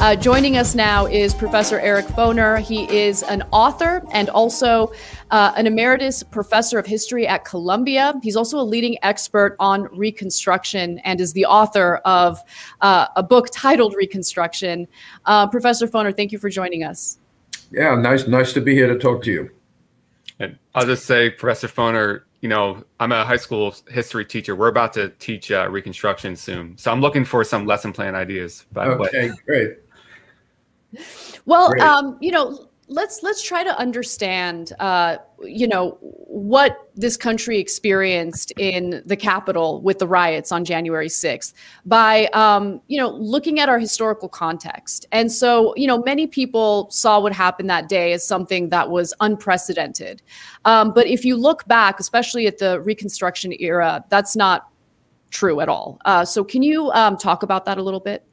Uh, joining us now is Professor Eric Foner. He is an author and also uh, an emeritus professor of history at Columbia. He's also a leading expert on Reconstruction and is the author of uh, a book titled Reconstruction. Uh, professor Foner, thank you for joining us. Yeah, nice, nice to be here to talk to you. And I'll just say, Professor Foner, you know, I'm a high school history teacher. We're about to teach uh, Reconstruction soon, so I'm looking for some lesson plan ideas. By okay, great. Well, um, you know, let's let's try to understand, uh, you know, what this country experienced in the Capitol with the riots on January 6th by, um, you know, looking at our historical context. And so, you know, many people saw what happened that day as something that was unprecedented. Um, but if you look back, especially at the Reconstruction era, that's not true at all. Uh, so, can you um, talk about that a little bit?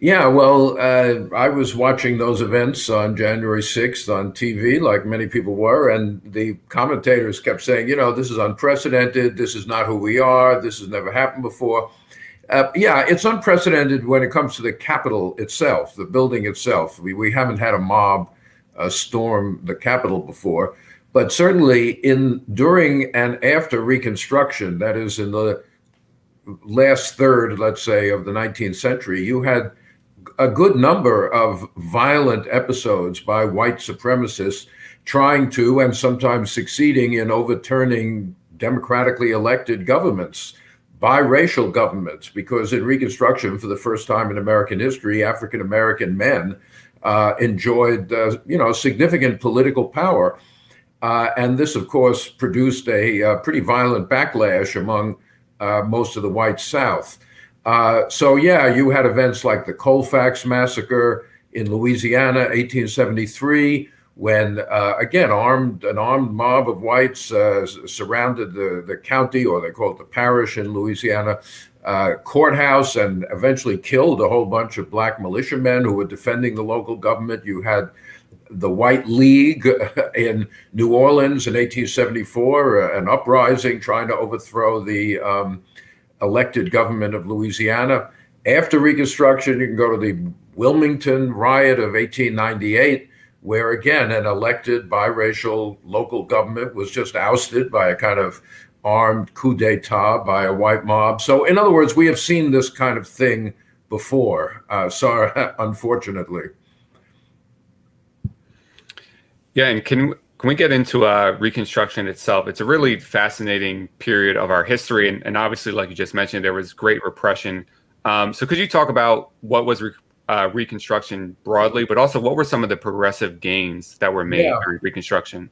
Yeah, well, uh, I was watching those events on January 6th on TV, like many people were, and the commentators kept saying, you know, this is unprecedented. This is not who we are. This has never happened before. Uh, yeah, it's unprecedented when it comes to the Capitol itself, the building itself. We, we haven't had a mob uh, storm the Capitol before, but certainly in during and after Reconstruction, that is in the last third, let's say, of the 19th century, you had a good number of violent episodes by white supremacists trying to and sometimes succeeding in overturning democratically elected governments, biracial governments, because in Reconstruction, for the first time in American history, African American men uh, enjoyed, uh, you know, significant political power. Uh, and this, of course, produced a, uh, pretty violent backlash among uh, most of the white South. Uh, so yeah, you had events like the Colfax massacre in Louisiana, 1873, when uh, again armed an armed mob of whites uh, surrounded the the county, or they call it the parish in Louisiana. Uh, courthouse and eventually killed a whole bunch of black militiamen who were defending the local government. You had the White League in New Orleans in 1874, uh, an uprising trying to overthrow the um, elected government of Louisiana. After Reconstruction, you can go to the Wilmington riot of 1898, where again, an elected biracial local government was just ousted by a kind of armed coup d'etat by a white mob. So, in other words, we have seen this kind of thing before. Uh, unfortunately. Yeah, and can can we get into uh, Reconstruction itself? It's a really fascinating period of our history, and, and obviously, like you just mentioned, there was great repression. Um, so, could you talk about what was re- uh, Reconstruction broadly, but also what were some of the progressive gains that were made yeah. during Reconstruction?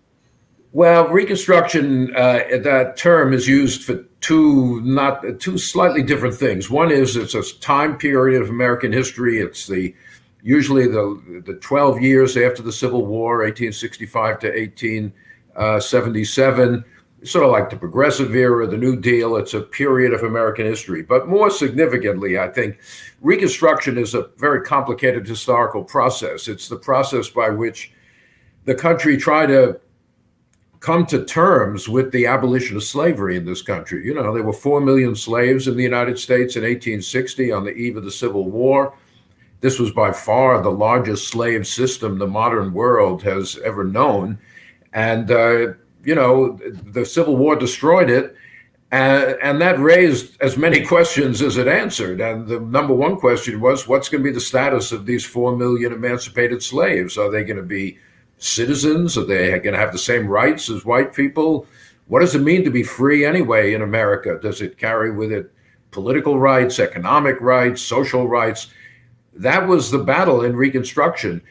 Well, Reconstruction, uh, that term is used for two not two slightly different things. One is it's a time period of American history. It's the usually the, the 12 years after the Civil War, 1865 to 1877, uh, sort of like the Progressive era, the New Deal. It's a period of American history. But more significantly, I think Reconstruction is a very complicated historical process. It's the process by which the country tried to come to terms with the abolition of slavery in this country. You know, there were 4 million slaves in the United States in 1860 on the eve of the Civil War. This was by far the largest slave system the modern world has ever known. And, uh, you know, the Civil War destroyed it. And, and that raised as many questions as it answered. And the number one question was what's going to be the status of these 4 million emancipated slaves? Are they going to be citizens? Are they going to have the same rights as white people? What does it mean to be free anyway in America? Does it carry with it political rights, economic rights, social rights? That was the battle in Reconstruction.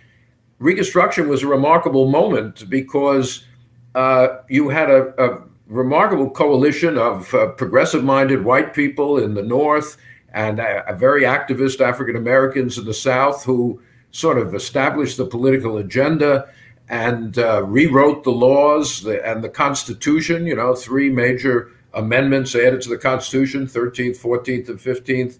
Reconstruction was a remarkable moment because uh, you had a, a, remarkable coalition of uh, progressive minded white people in the North and a, a very activist African Americans in the South who sort of established the political agenda and uh, rewrote the laws and the Constitution. You know, three major amendments added to the Constitution 13th, 14th, and 15th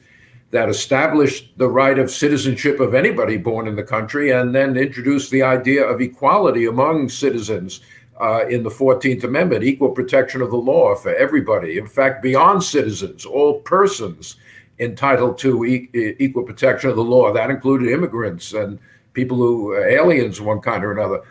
that established the right of citizenship of anybody born in the country and then introduced the idea of equality among citizens uh, in the 14th Amendment, equal protection of the law for everybody. In fact, beyond citizens, all persons entitled to e- equal protection of the law. That included immigrants and people who, uh, aliens, one kind or another.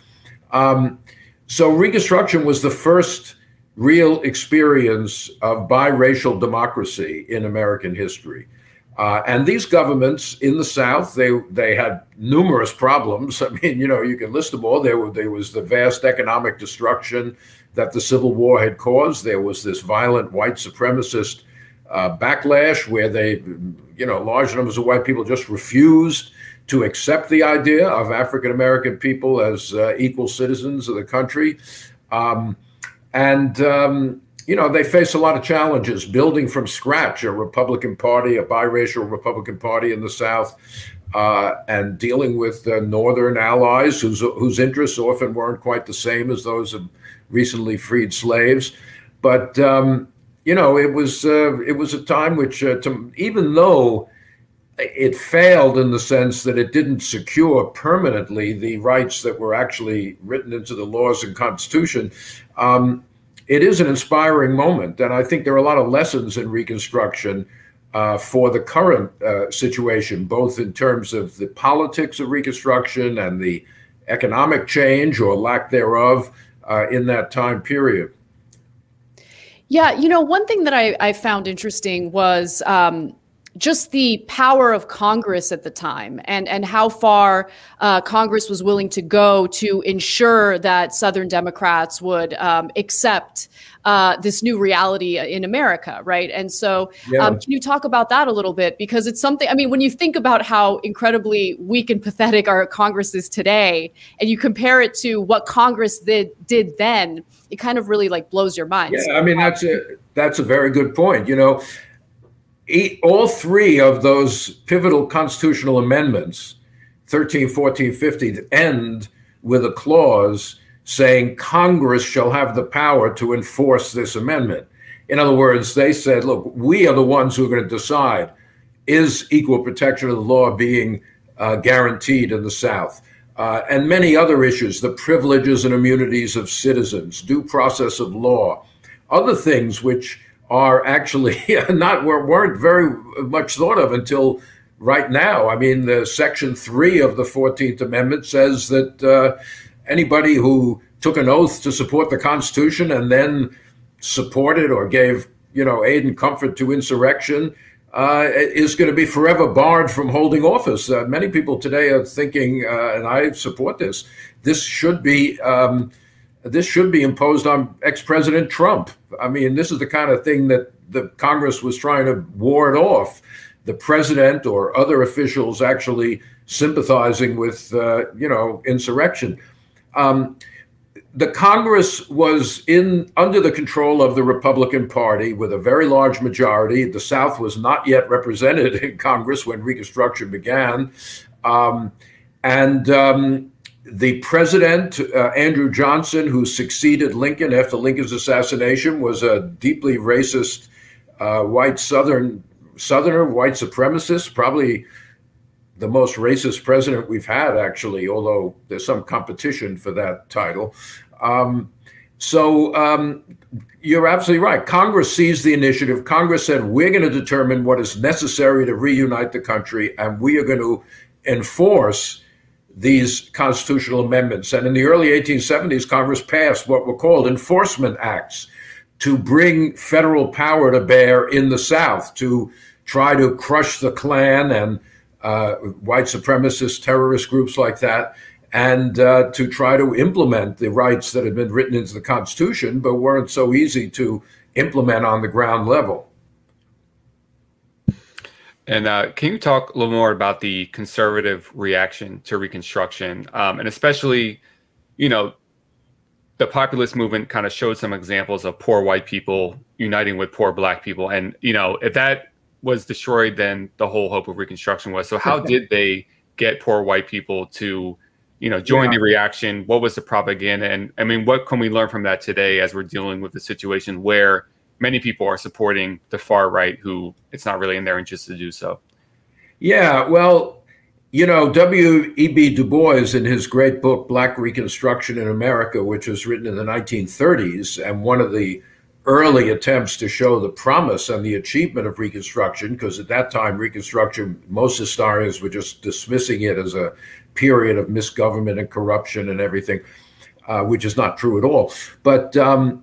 Um, so Reconstruction was the first real experience of biracial democracy in American history. Uh, and these governments in the South, they they had numerous problems. I mean, you know, you can list them all. There, were, there was the vast economic destruction that the Civil War had caused. There was this violent white supremacist uh, backlash where they, you know, large numbers of white people just refused to accept the idea of African American people as uh, equal citizens of the country. Um, and um, you know, they face a lot of challenges building from scratch a Republican Party, a biracial Republican Party in the South, uh, and dealing with uh, Northern allies whose, whose interests often weren't quite the same as those of recently freed slaves. But, um, you know, it was, uh, it was a time which, uh, to, even though it failed in the sense that it didn't secure permanently the rights that were actually written into the laws and Constitution, um, it is an inspiring moment. And I think there are a lot of lessons in Reconstruction uh, for the current uh, situation, both in terms of the politics of Reconstruction and the economic change or lack thereof uh, in that time period. Yeah, you know, one thing that I, I found interesting was um, just the power of Congress at the time and, and how far uh, Congress was willing to go to ensure that Southern Democrats would um, accept uh, this new reality in America, right? And so, yeah. um, can you talk about that a little bit? Because it's something, I mean, when you think about how incredibly weak and pathetic our Congress is today, and you compare it to what Congress did, did then, it kind of really like blows your mind. Yeah, I mean, that's a, that's a very good point. You know, all three of those pivotal constitutional amendments 13 14 15 end with a clause saying congress shall have the power to enforce this amendment. In other words they said look we are the ones who are going to decide is equal protection of the law being uh, guaranteed in the south? Uh, and many other issues the privileges and immunities of citizens due process of law other things which are actually not weren't very much thought of until right now. I mean, the Section Three of the Fourteenth Amendment says that uh, anybody who took an oath to support the Constitution and then supported or gave you know aid and comfort to insurrection uh, is going to be forever barred from holding office. Uh, many people today are thinking, uh, and I support this. This should be. Um, this should be imposed on ex-president Trump. I mean, this is the kind of thing that the Congress was trying to ward off. The president or other officials actually sympathizing with, uh, you know, insurrection. Um, the Congress was in under the control of the Republican Party with a very large majority. The South was not yet represented in Congress when Reconstruction began, um, and um, the president, uh, Andrew Johnson, who succeeded Lincoln after Lincoln's assassination, was a deeply racist uh, white Southern Southerner, white supremacist, probably the most racist president we've had, actually, although there's some competition for that title. Um, so um, you're absolutely right. Congress seized the initiative. Congress said, we're going to determine what is necessary to reunite the country, and we are going to enforce these constitutional amendments. And in the early 1870s, Congress passed what were called enforcement acts to bring federal power to bear in the South to try to crush the Klan and uh, white supremacist terrorist groups like that, and uh, to try to implement the rights that had been written into the Constitution but weren't so easy to implement on the ground level. And uh, can you talk a little more about the conservative reaction to Reconstruction, um, and especially, you know, the populist movement kind of showed some examples of poor white people uniting with poor black people, and you know, if that was destroyed, then the whole hope of Reconstruction was. So, how did they get poor white people to, you know, join yeah. the reaction? What was the propaganda? And I mean, what can we learn from that today as we're dealing with the situation where many people are supporting the far right who it's not really in their interest to do so. Yeah, well, you know, W.E.B. Du Bois, in his great book, Black Reconstruction in America, which was written in the 1930s, and one of the early attempts to show the promise and the achievement of Reconstruction, because at that time, Reconstruction, most historians were just dismissing it as a period of misgovernment and corruption and everything, uh, which is not true at all. But um,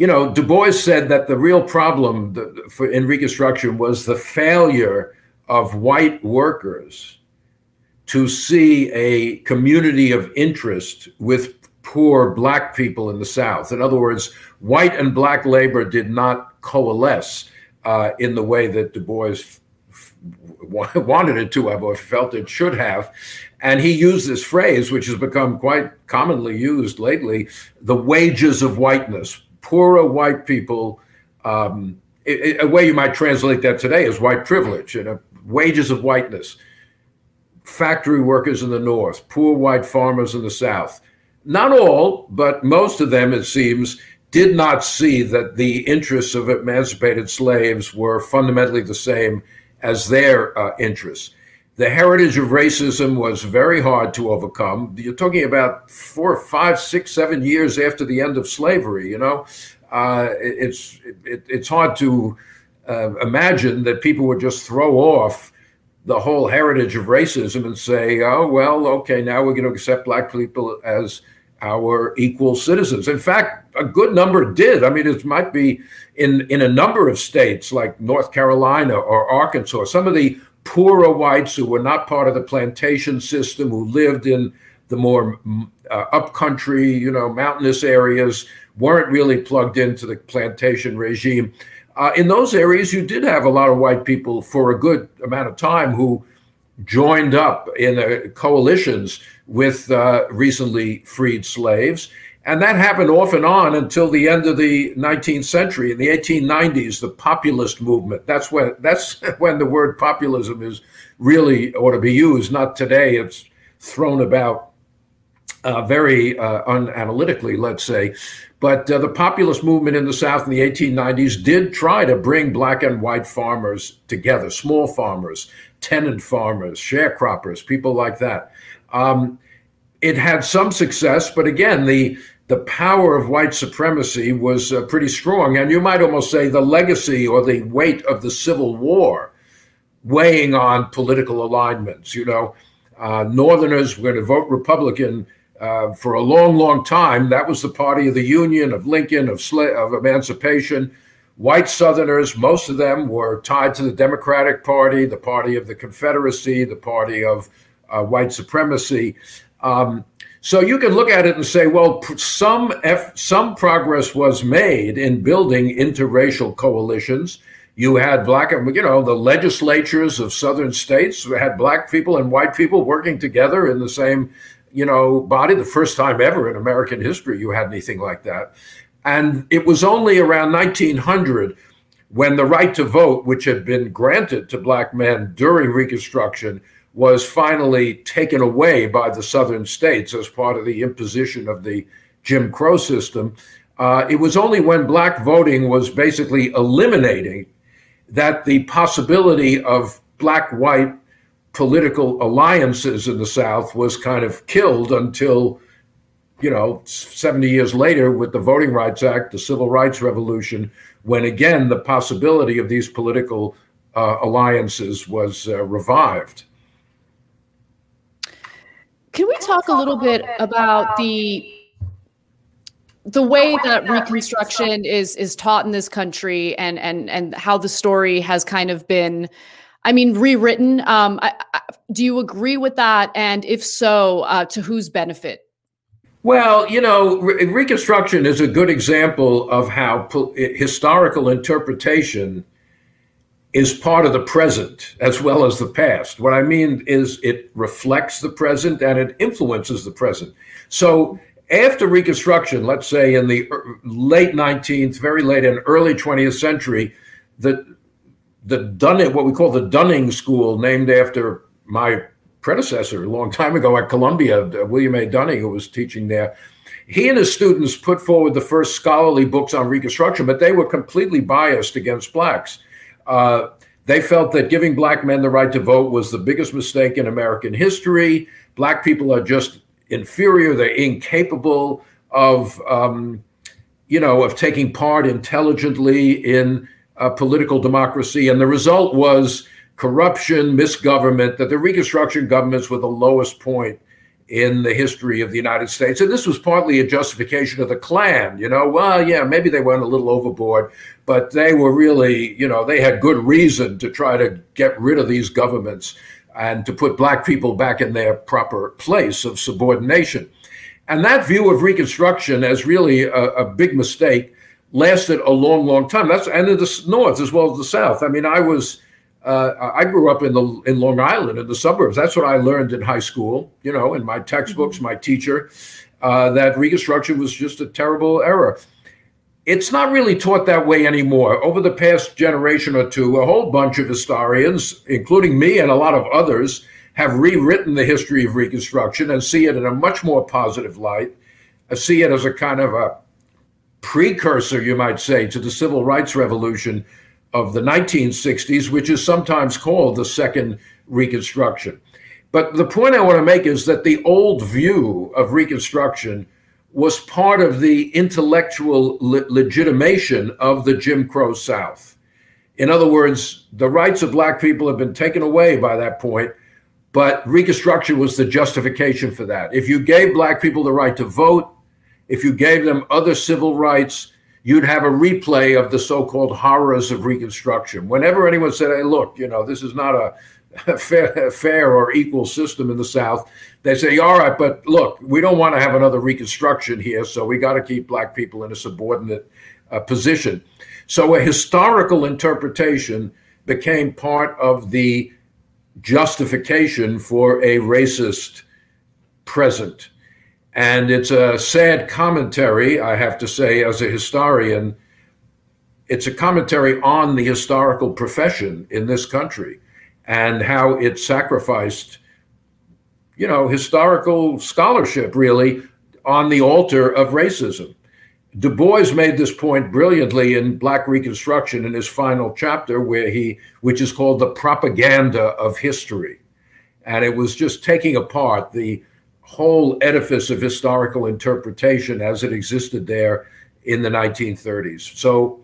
you know, Du Bois said that the real problem for, in Reconstruction was the failure of white workers to see a community of interest with poor black people in the South. In other words, white and black labor did not coalesce uh, in the way that Du Bois wanted it to have or felt it should have. And he used this phrase, which has become quite commonly used lately the wages of whiteness poorer white people. Um, it, it, a way you might translate that today is white privilege, you know, wages of whiteness. Factory workers in the north, poor white farmers in the south. Not all, but most of them, it seems, did not see that the interests of emancipated slaves were fundamentally the same as their uh, interests. The heritage of racism was very hard to overcome. You're talking about four, five, six, seven years after the end of slavery. You know, uh, it's it, it's hard to uh, imagine that people would just throw off the whole heritage of racism and say, "Oh well, okay, now we're going to accept black people as our equal citizens." In fact, a good number did. I mean, it might be in in a number of states like North Carolina or Arkansas. Some of the poorer whites who were not part of the plantation system, who lived in the more uh, upcountry, you know, mountainous areas, weren't really plugged into the plantation regime. Uh, in those areas, you did have a lot of white people for a good amount of time who joined up in uh, coalitions with uh, recently freed slaves. And that happened off and on until the end of the 19th century. In the 1890s, the populist movement, that's when, that's when the word populism is really ought to be used, not today. It's thrown about uh, very uh, unanalytically, let's say. But uh, the populist movement in the South in the 1890s did try to bring black and white farmers together, small farmers, tenant farmers, sharecroppers, people like that. Um, it had some success, but again, the the power of white supremacy was uh, pretty strong, and you might almost say the legacy or the weight of the Civil War weighing on political alignments. You know, uh, Northerners were going to vote Republican uh, for a long, long time. That was the party of the Union, of Lincoln, of of emancipation. White Southerners, most of them were tied to the Democratic Party, the party of the Confederacy, the party of uh, white supremacy. Um, so you can look at it and say, well, some F, some progress was made in building interracial coalitions. You had black, you know, the legislatures of southern states had black people and white people working together in the same, you know, body. The first time ever in American history you had anything like that. And it was only around 1900 when the right to vote, which had been granted to black men during Reconstruction, was finally taken away by the southern states as part of the imposition of the Jim Crow system. Uh, it was only when black voting was basically eliminating that the possibility of black white political alliances in the South was kind of killed until, you know, 70 years later with the Voting Rights Act, the Civil Rights Revolution, when again the possibility of these political uh, alliances was uh, revived. Can we talk a little bit about the the way that reconstruction is is taught in this country and and and how the story has kind of been i mean rewritten um, I, I, do you agree with that? And if so uh, to whose benefit? Well you know re- reconstruction is a good example of how po- historical interpretation is part of the present as well as the past. What I mean is it reflects the present and it influences the present. So after Reconstruction, let's say in the late 19th, very late and early 20th century, the the Dunning, what we call the Dunning School, named after my predecessor a long time ago at Columbia, William A. Dunning, who was teaching there. He and his students put forward the first scholarly books on Reconstruction, but they were completely biased against blacks. Uh, they felt that giving black men the right to vote was the biggest mistake in American history. Black people are just inferior, they're incapable of, um, you know, of taking part intelligently in uh, political democracy. And the result was corruption, misgovernment, that the Reconstruction governments were the lowest point in the history of the United States. And this was partly a justification of the Klan. You know, well, yeah, maybe they went a little overboard, but they were really, you know, they had good reason to try to get rid of these governments and to put black people back in their proper place of subordination. And that view of Reconstruction as really a, a big mistake lasted a long, long time. That's and in the North as well as the South. I mean, I was uh, I grew up in the in Long Island in the suburbs. That's what I learned in high school. You know, in my textbooks, mm-hmm. my teacher, uh, that Reconstruction was just a terrible error. It's not really taught that way anymore. Over the past generation or two, a whole bunch of historians, including me and a lot of others, have rewritten the history of Reconstruction and see it in a much more positive light. I see it as a kind of a precursor, you might say, to the civil rights revolution of the 1960s, which is sometimes called the Second Reconstruction. But the point I want to make is that the old view of Reconstruction was part of the intellectual le- legitimation of the Jim Crow South. In other words, the rights of black people have been taken away by that point, but Reconstruction was the justification for that. If you gave black people the right to vote, if you gave them other civil rights, you'd have a replay of the so-called horrors of Reconstruction. Whenever anyone said, "Hey, look, you know, this is not a, fair, fair or equal system in the South," they say, "All right, but look, we don't want to have another Reconstruction here, so we got to keep black people in a subordinate uh, position." So a historical interpretation became part of the justification for a racist present. And it's a sad commentary, I have to say, as a historian. It's a commentary on the historical profession in this country and how it sacrificed, you know, historical scholarship really on the altar of racism. Du Bois made this point brilliantly in Black Reconstruction in his final chapter, where he, which is called the propaganda of history, and it was just taking apart the whole edifice of historical interpretation as it existed there in the 1930s. So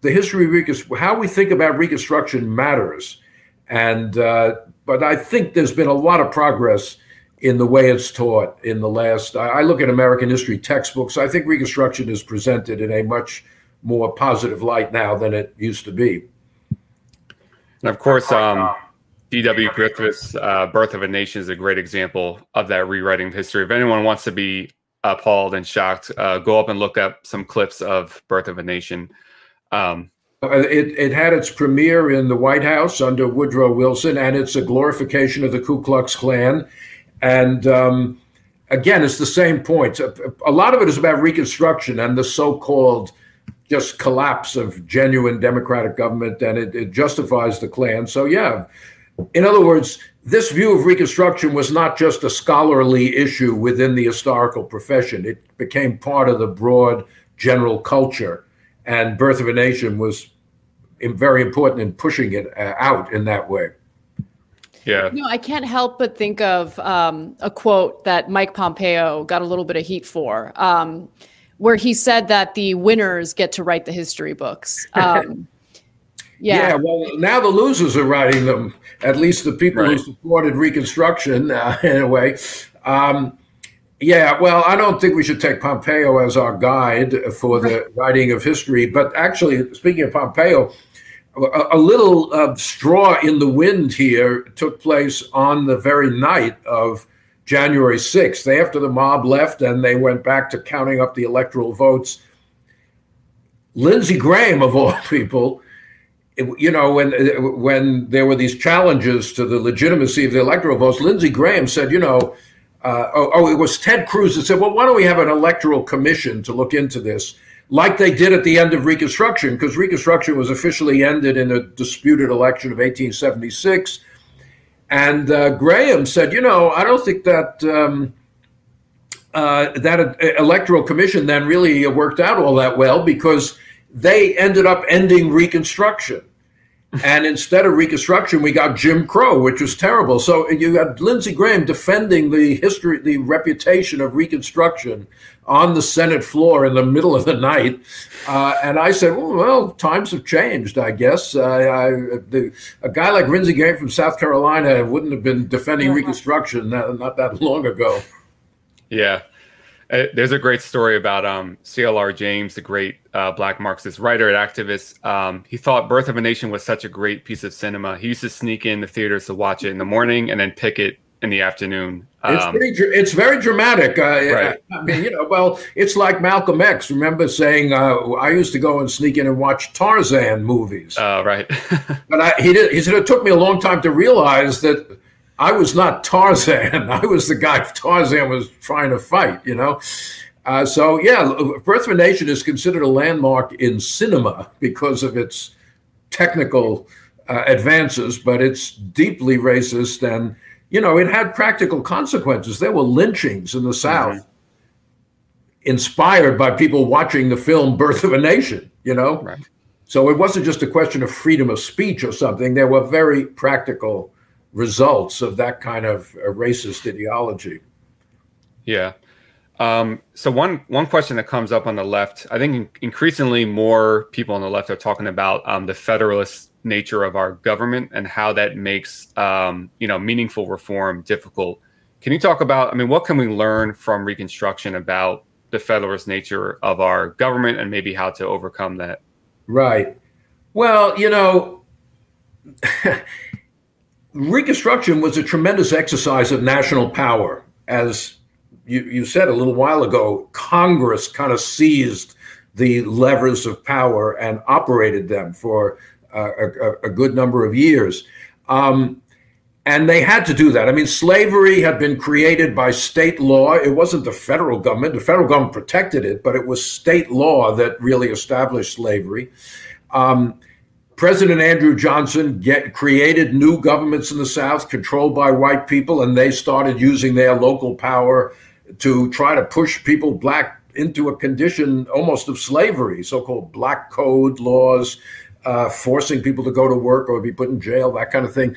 the history of how we think about Reconstruction matters. And, uh, but I think there's been a lot of progress in the way it's taught in the last, I look at American history textbooks. I think Reconstruction is presented in a much more positive light now than it used to be. And of course, um, D.W. Griffith's uh, Birth of a Nation is a great example of that rewriting of history. If anyone wants to be appalled and shocked, uh, go up and look up some clips of Birth of a Nation. Um, uh, it, it had its premiere in the White House under Woodrow Wilson, and it's a glorification of the Ku Klux Klan. And um, again, it's the same point. A lot of it is about Reconstruction and the so called just collapse of genuine democratic government, and it, it justifies the Klan. So, yeah, in other words, this view of Reconstruction was not just a scholarly issue within the historical profession. It became part of the broad general culture. And Birth of a Nation was very important in pushing it uh, out in that way. Yeah. No, I can't help but think of um, a quote that Mike Pompeo got a little bit of heat for, um, where he said that the winners get to write the history books. Um, yeah. yeah. Well, now the losers are writing them. At least the people right. who supported Reconstruction, uh, in a way. Um, yeah. Well, I don't think we should take Pompeo as our guide for the writing of history. But actually, speaking of Pompeo, a, a little uh, straw in the wind here took place on the very night of January 6th, after the mob left and they went back to counting up the electoral votes. Lindsey Graham, of all people, you know, when when there were these challenges to the legitimacy of the electoral votes, Lindsey Graham said, you know, uh, oh, oh, it was Ted Cruz that said, well, why don't we have an electoral commission to look into this, like they did at the end of Reconstruction, because Reconstruction was officially ended in a disputed election of 1876. And uh, Graham said, you know, I don't think that um, uh, that electoral commission then really worked out all that well because they ended up ending Reconstruction. And instead of Reconstruction, we got Jim Crow, which was terrible. So you got Lindsey Graham defending the history, the reputation of Reconstruction on the Senate floor in the middle of the night. Uh, and I said, well, well, times have changed, I guess. Uh, I, the, a guy like Lindsey Graham from South Carolina wouldn't have been defending Reconstruction not, not that long ago. Yeah. Uh, there's a great story about um, CLR James, the great uh, Black Marxist writer and activist. Um, he thought Birth of a Nation was such a great piece of cinema. He used to sneak in the theaters to watch it in the morning and then pick it in the afternoon. Um, it's, pretty, it's very dramatic. Uh, right. I mean, you know, well, it's like Malcolm X. Remember saying, uh, I used to go and sneak in and watch Tarzan movies. Oh, right. but I, he, did, he said it took me a long time to realize that I was not Tarzan. I was the guy Tarzan was trying to fight, you know? Uh, so, yeah, Birth of a Nation is considered a landmark in cinema because of its technical uh, advances, but it's deeply racist and, you know, it had practical consequences. There were lynchings in the South mm-hmm. inspired by people watching the film Birth of a Nation, you know? Right. So it wasn't just a question of freedom of speech or something. There were very practical results of that kind of racist ideology. Yeah. Um, so one one question that comes up on the left, I think increasingly more people on the left are talking about um, the federalist nature of our government and how that makes um, you know meaningful reform difficult. Can you talk about? I mean, what can we learn from Reconstruction about the federalist nature of our government and maybe how to overcome that? Right. Well, you know. Reconstruction was a tremendous exercise of national power. As you, you said a little while ago, Congress kind of seized the levers of power and operated them for a, a, good number of years. Um, and they had to do that. I mean, slavery had been created by state law. It wasn't the federal government. The federal government protected it, but it was state law that really established slavery. Um, President Andrew Johnson get, created new governments in the South controlled by white people, and they started using their local power to try to push people black into a condition almost of slavery, so-called black code laws, uh, forcing people to go to work or be put in jail, that kind of thing.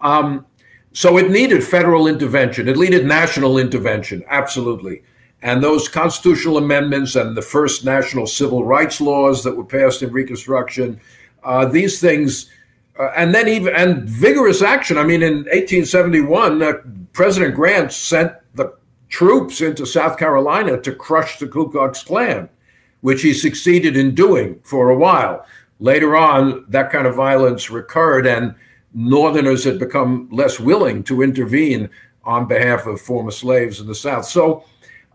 Um, so it needed federal intervention. It needed national intervention, absolutely. And those constitutional amendments and the first national civil rights laws that were passed in Reconstruction these things, uh, and then even and vigorous action. I mean, in 1871, uh, President Grant sent the troops into South Carolina to crush the Ku Klux Klan, which he succeeded in doing for a while. Later on, that kind of violence recurred, and Northerners had become less willing to intervene on behalf of former slaves in the South. So,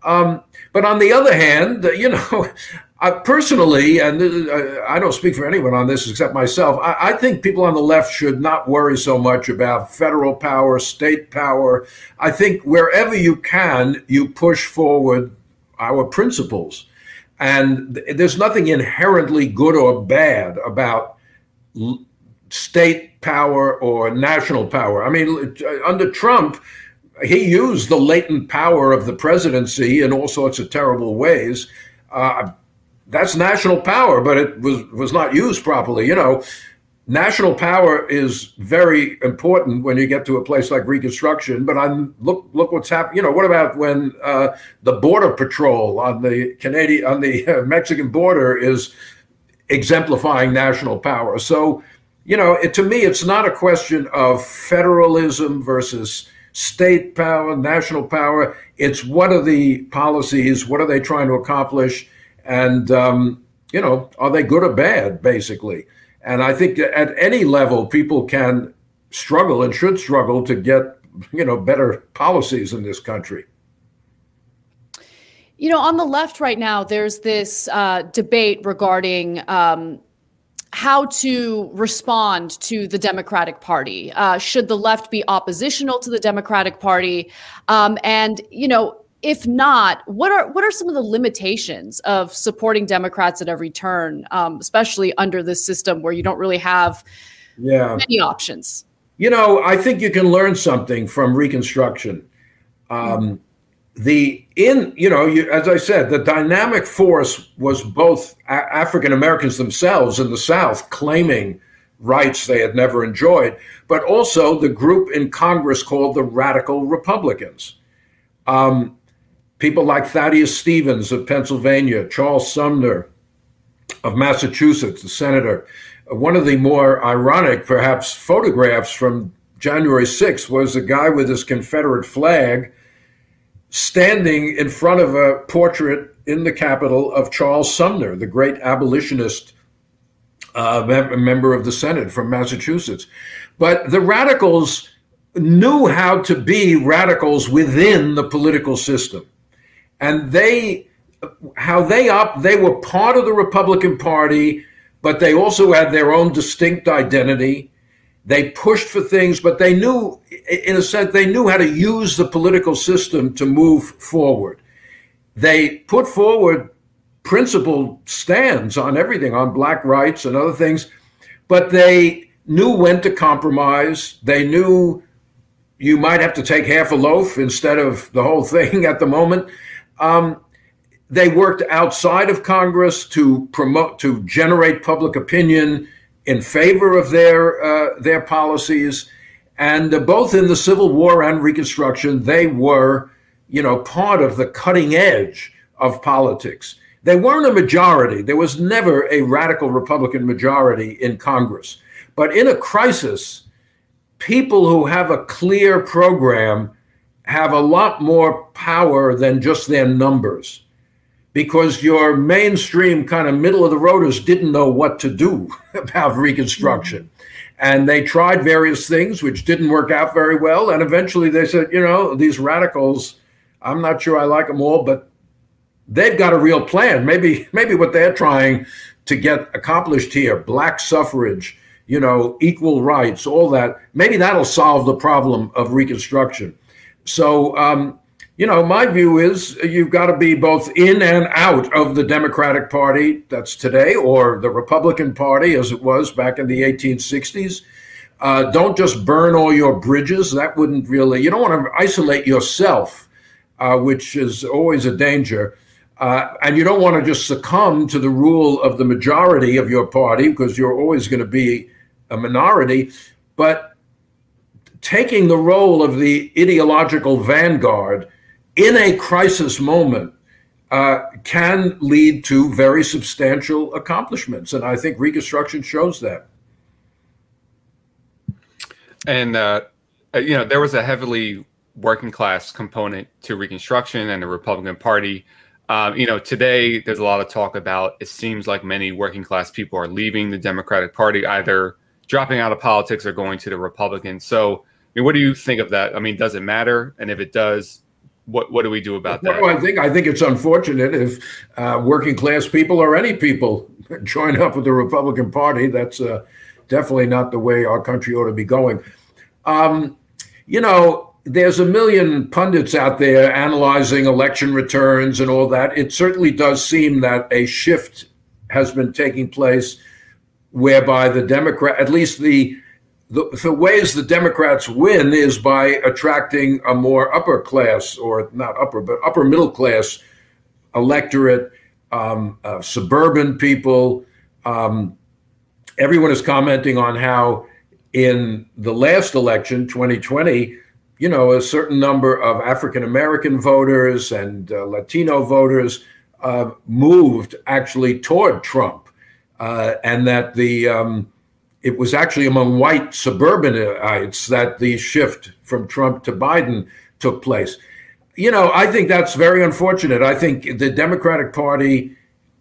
um, but on the other hand, you know, I personally, and uh, I don't speak for anyone on this except myself, I, I, think people on the left should not worry so much about federal power, state power. I think wherever you can, you push forward our principles. And there's nothing inherently good or bad about state power or national power. I mean, under Trump, he used the latent power of the presidency in all sorts of terrible ways. Uh, that's national power, but it was was not used properly. You know, national power is very important when you get to a place like Reconstruction. But I'm look look what's happened. You know, what about when uh, the border patrol on the Canadian on the Mexican border is exemplifying national power? So, you know, it, to me, it's not a question of federalism versus state power, national power. It's what are the policies? What are they trying to accomplish? And um, you know, are they good or bad, basically? And I think at any level, people can struggle and should struggle to get you know better policies in this country. You know, on the left right now, there's this uh, debate regarding um, how to respond to the Democratic Party. Uh, should the left be oppositional to the Democratic Party? Um, and you know, if not, what are what are some of the limitations of supporting Democrats at every turn, um, especially under this system where you don't really have yeah. many options? You know, I think you can learn something from Reconstruction. Um, the in you know, you, as I said, the dynamic force was both a- African Americans themselves in the South claiming rights they had never enjoyed, but also the group in Congress called the Radical Republicans. Um, people like Thaddeus Stevens of Pennsylvania, Charles Sumner of Massachusetts, the senator. One of the more ironic, perhaps, photographs from January 6th was a guy with his Confederate flag standing in front of a portrait in the Capitol of Charles Sumner, the great abolitionist uh, member of the Senate from Massachusetts. But the radicals knew how to be radicals within the political system. And they, how they up, they were part of the Republican Party, but they also had their own distinct identity. They pushed for things, but they knew, in a sense, they knew how to use the political system to move forward. They put forward principled stands on everything, on black rights and other things, but they knew when to compromise. They knew you might have to take half a loaf instead of the whole thing at the moment. Um, they worked outside of Congress to promote, to generate public opinion in favor of their uh, their policies, and uh, both in the Civil War and Reconstruction, they were, you know, part of the cutting edge of politics. They weren't a majority. There was never a radical Republican majority in Congress. But in a crisis, people who have a clear program have a lot more power than just their numbers because your mainstream kind of middle of the roaders didn't know what to do about Reconstruction. Mm-hmm. And they tried various things which didn't work out very well. And eventually they said, you know, these radicals, I'm not sure I like them all, but they've got a real plan. Maybe maybe what they're trying to get accomplished here, black suffrage, you know, equal rights, all that, maybe that'll solve the problem of Reconstruction. So, um, you know, my view is you've got to be both in and out of the Democratic Party that's today, or the Republican Party as it was back in the 1860s. Uh, don't just burn all your bridges. That wouldn't really, you don't want to isolate yourself, uh, which is always a danger. Uh, and you don't want to just succumb to the rule of the majority of your party because you're always going to be a minority. But taking the role of the ideological vanguard in a crisis moment uh, can lead to very substantial accomplishments. And I think Reconstruction shows that. And, uh, you know, there was a heavily working class component to Reconstruction and the Republican Party. Um, you know, today there's a lot of talk about it seems like many working class people are leaving the Democratic Party, either dropping out of politics or going to the Republicans. So, mean, what do you think of that? I mean, does it matter? And if it does, what what do we do about that? Well, I think I think it's unfortunate if uh, working class people or any people join up with the Republican Party. That's uh, definitely not the way our country ought to be going. Um, you know, there's a million pundits out there analyzing election returns and all that. It certainly does seem that a shift has been taking place whereby the Democrat, at least the, the, the ways the Democrats win is by attracting a more upper class, or not upper, but upper middle class electorate, um, uh, suburban people. Um, everyone is commenting on how in the last election, 2020, you know, a certain number of African American voters and uh, Latino voters uh, moved actually toward Trump, uh, and that the um, it was actually among white suburbanites that the shift from Trump to Biden took place. You know, I think that's very unfortunate. I think the Democratic Party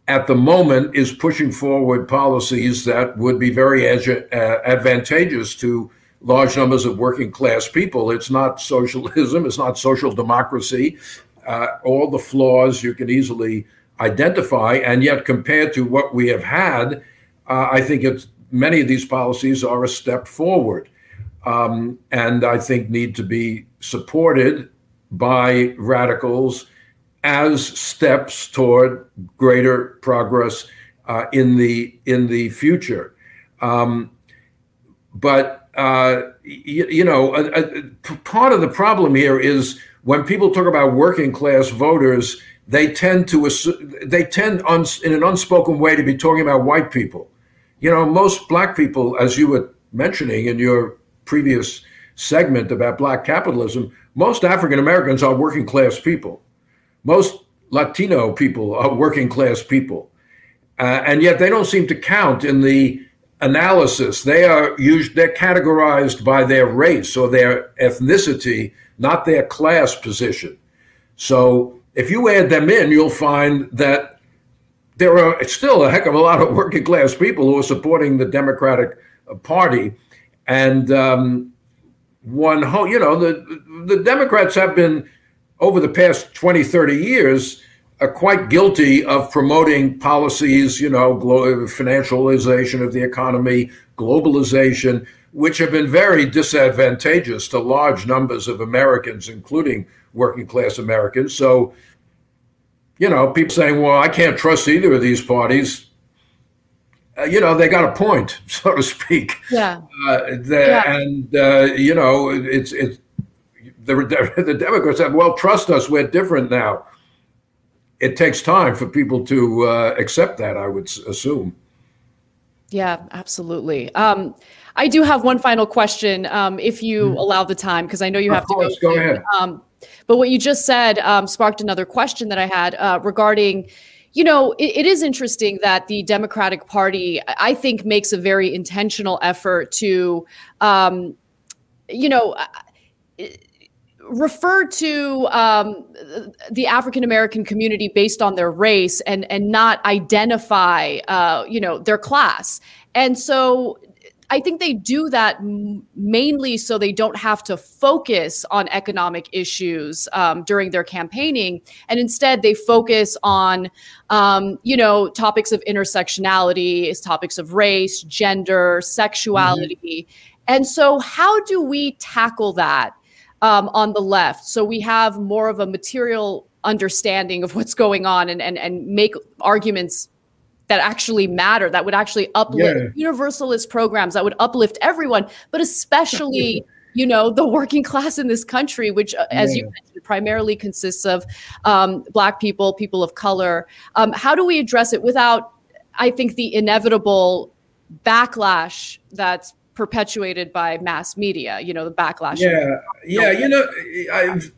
at the moment is pushing forward policies that would be very uh, advantageous to large numbers of working class people. It's not socialism, it's not social democracy. Uh, all the flaws you can easily identify, and yet compared to what we have had, uh, I think it's many of these policies are a step forward, um, and I think need to be supported by radicals as steps toward greater progress uh, in the in the future. Um, but uh, you, you, know, a, a, part of the problem here is when people talk about working class voters, they tend to they tend in an unspoken way to be talking about white people. You know, most black people, as you were mentioning in your previous segment about black capitalism, most African Americans are working class people. Most Latino people are working class people. Uh, and yet they don't seem to count in the analysis. They are used, they're categorized by their race or their ethnicity, not their class position. So if you add them in, you'll find that there are still a heck of a lot of working class people who are supporting the Democratic Party. And um, one, you know, the, the Democrats have been, over the past 20, 30 years, uh, quite guilty of promoting policies, you know, financialization of the economy, globalization, which have been very disadvantageous to large numbers of Americans, including working class Americans. So, you know, people saying, well, I can't trust either of these parties. Uh, you know, they got a point, so to speak. Yeah. Uh, the, yeah. And, uh, you know, it's, it's, the, the Democrats said, well, trust us, we're different now it takes time for people to uh, accept that. I would assume. Yeah, absolutely. Um, I do have one final question, um, if you mm. allow the time, because I know you of have course, to go. Go ahead. Um, but what you just said um, sparked another question that I had uh, regarding. You know, it, it is interesting that the Democratic Party, I think, makes a very intentional effort to, um, you know, refer to um, the African American community based on their race and and not identify uh, you know their class. And so I think they do that mainly so they don't have to focus on economic issues um, during their campaigning, and instead they focus on, um, you know, topics of intersectionality, topics of race, gender, sexuality. Mm-hmm. And so, how do we tackle that um, on the left. So we have more of a material understanding of what's going on and, and, and make arguments that actually matter, that would actually uplift yeah. universalist programs, that would uplift everyone, but especially. you know the working class in this country which uh, as yeah. you mentioned primarily consists of um, black people people of color um, how do we address it without i think the inevitable backlash that's perpetuated by mass media you know the backlash yeah yeah you know i've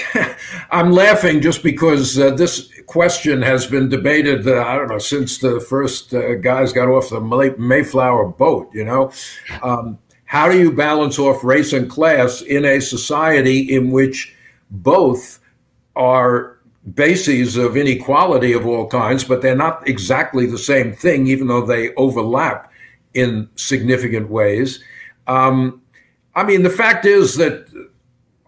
I'm laughing just because uh, this question has been debated. Uh, I don't know since the first uh, guys got off the Mayflower boat. You know, um, how do you balance off race and class in a society in which both are bases of inequality of all kinds, but they're not exactly the same thing, even though they overlap in significant ways. Um, I mean, the fact is that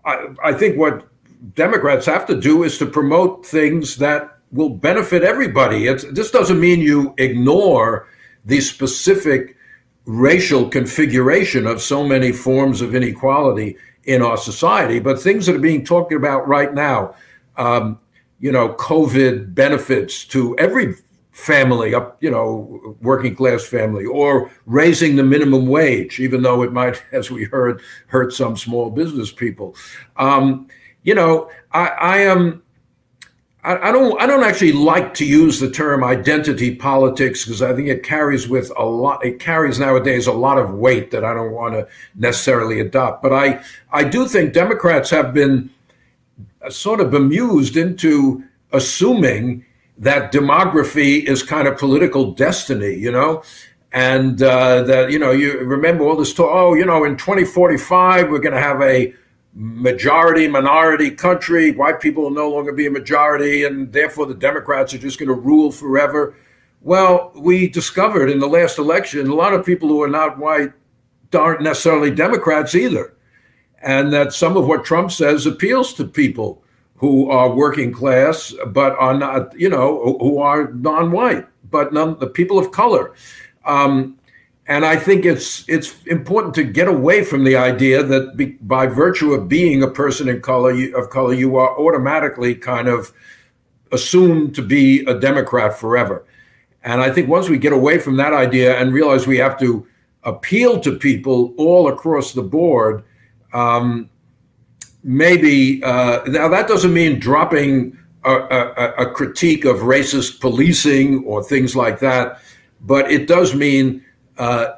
I, I think what Democrats have to do is to promote things that will benefit everybody. It's, this doesn't mean you ignore the specific racial configuration of so many forms of inequality in our society, but things that are being talked about right now, um, you know, COVID benefits to every family up you know working class family or raising the minimum wage even though it might as we heard hurt some small business people um, you know i, I am I, I don't i don't actually like to use the term identity politics because i think it carries with a lot it carries nowadays a lot of weight that i don't want to necessarily adopt but i i do think democrats have been sort of bemused into assuming that demography is kind of political destiny, you know, and uh, that you know you remember all this talk. Oh, you know, in 2045 we're going to have a majority minority country. White people will no longer be a majority, and therefore the Democrats are just going to rule forever. Well, we discovered in the last election a lot of people who are not white aren't necessarily Democrats either, and that some of what Trump says appeals to people who are working class but are not, you know, who are non-white, but none the people of color. Um, and I think it's it's important to get away from the idea that be, by virtue of being a person in color you, of color, you are automatically kind of assumed to be a Democrat forever. And I think once we get away from that idea and realize we have to appeal to people all across the board, um, maybe uh, now that doesn't mean dropping a, a, a, critique of racist policing or things like that, but it does mean uh,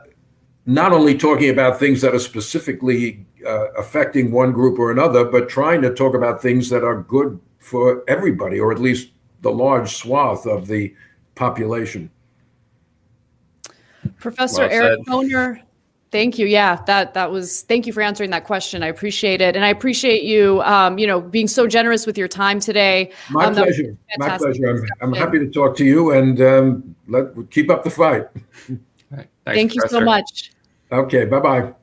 not only talking about things that are specifically uh, affecting one group or another, but trying to talk about things that are good for everybody, or at least the large swath of the population. Professor well Eric Foner, thank you. Yeah, that that was. Thank you for answering that question. I appreciate it, and I appreciate you, um, you know, being so generous with your time today. My um, pleasure. My pleasure. I'm, I'm, happy to talk to you, and um, let keep up the fight. Right. Thank you so much. Okay. Bye bye.